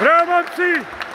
Bravo, Maxi!